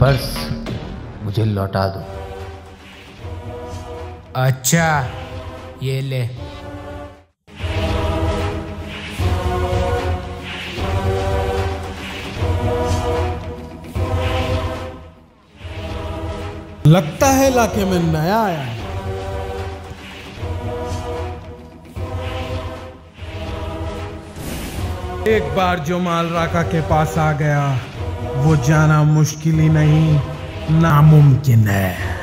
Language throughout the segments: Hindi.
पर्स मुझे लौटा दो। अच्छा ये ले। लगता है इलाके में नया आया है। एक बार जो माल राका के पास आ गया वो जाना मुश्किल ही नहीं नामुमकिन है।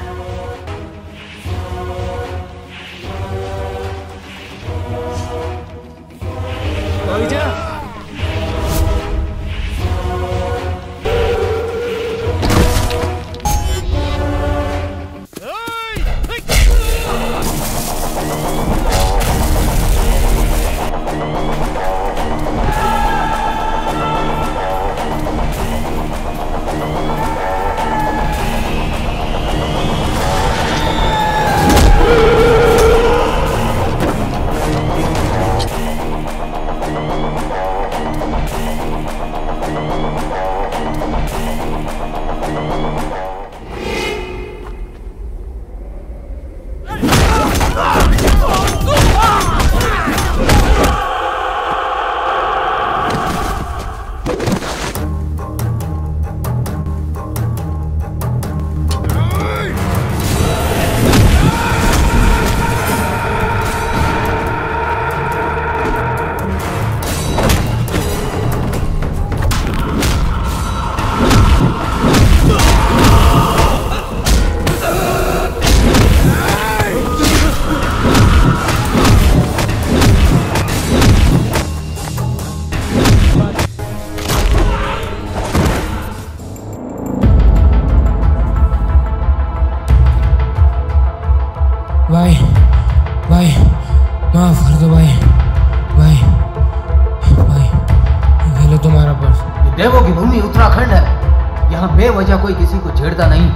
देवों की भूमि उत्तराखंड है। यहाँ बेवजह कोई किसी को छेड़ता नहीं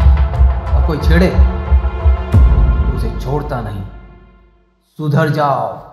और कोई छेड़े, उसे छोड़ता नहीं। सुधर जाओ।